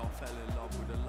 I fell in love with a